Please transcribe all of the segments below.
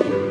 Sweet.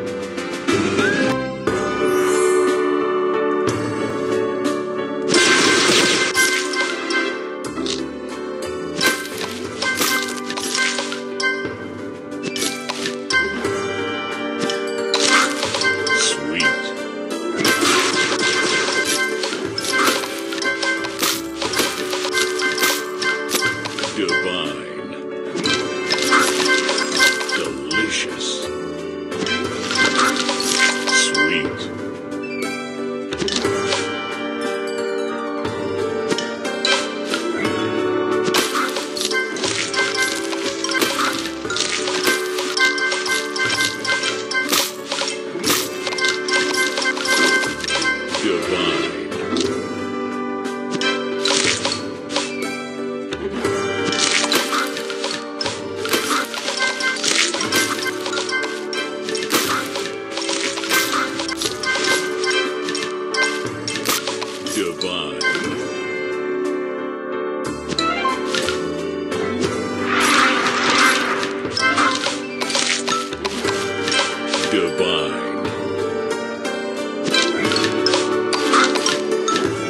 Divine.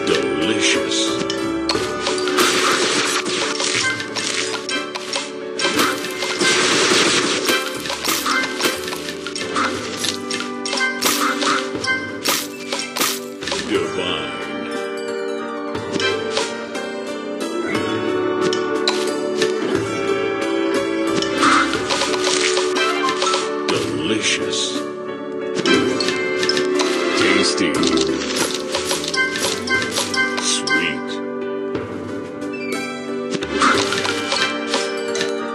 Delicious. Divine. Delicious. Tasty. Sweet.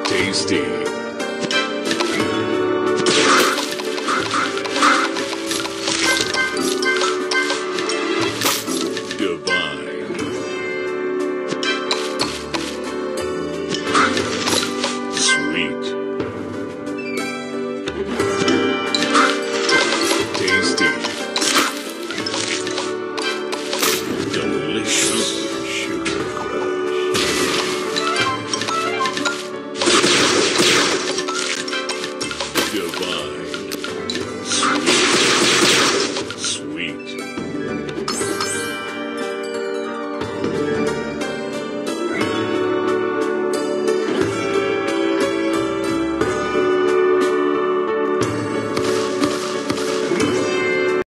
Tasty.